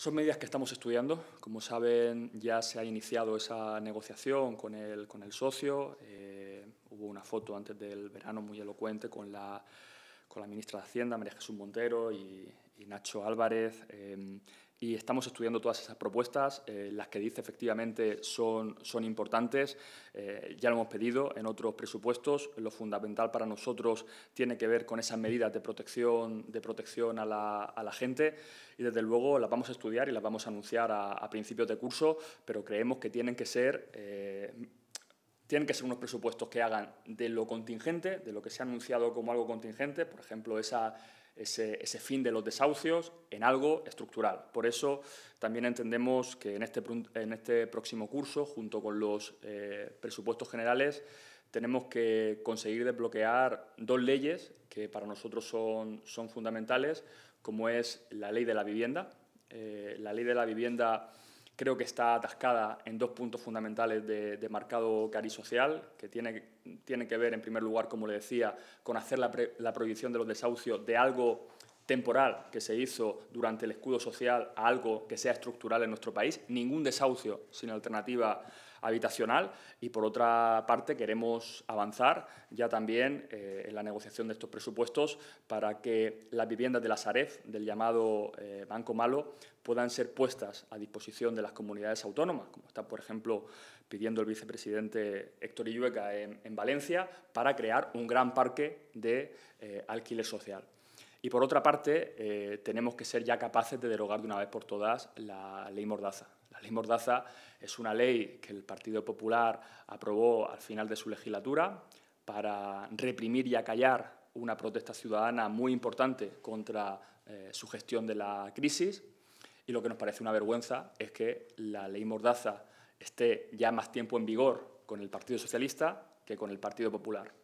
Son medidas que estamos estudiando. Como saben, ya se ha iniciado esa negociación con el, con el socio. Eh, hubo una foto antes del verano muy elocuente con la, con la ministra de Hacienda, María Jesús Montero, y, Nacho Álvarez. Eh, y estamos estudiando todas esas propuestas. Eh, las que dice efectivamente son, son importantes. Eh, ya lo hemos pedido en otros presupuestos. Lo fundamental para nosotros tiene que ver con esas medidas de protección, de protección a, la, a la gente y desde luego las vamos a estudiar y las vamos a anunciar a, principios de curso, pero creemos que tienen que ser... Eh, tienen que ser unos presupuestos que hagan de lo contingente, de lo que se ha anunciado como algo contingente, por ejemplo, esa ese, fin de los desahucios en algo estructural. Por eso también entendemos que en este, en este próximo curso, junto con los eh, presupuestos generales, tenemos que conseguir desbloquear dos leyes que para nosotros son, son fundamentales, como es la ley de la vivienda. Eh, la ley de la vivienda creo que está atascada en dos puntos fundamentales de, marcado cari social, que tiene, tiene, que ver, en primer lugar, como le decía, con hacer la, la prohibición de los desahucios de algo temporal que se hizo durante el escudo social a algo que sea estructural en nuestro país, ningún desahucio sin alternativa habitacional y por otra parte queremos avanzar ya también eh, en la negociación de estos presupuestos para que las viviendas de la Saref, del llamado eh, Banco Malo, puedan ser puestas a disposición de las comunidades autónomas, como está, por ejemplo, pidiendo el vicepresidente Héctor Illueca en, Valencia, para crear un gran parque de eh, alquiler social. Y por otra parte, tenemos que ser ya capaces de derogar de una vez por todas la ley Mordaza. La ley Mordaza es una ley que el Partido Popular aprobó al final de su legislatura para reprimir y acallar una protesta ciudadana muy importante contra eh, su gestión de la crisis. Y lo que nos parece una vergüenza es que la ley Mordaza esté ya más tiempo en vigor con el Partido Socialista que con el Partido Popular.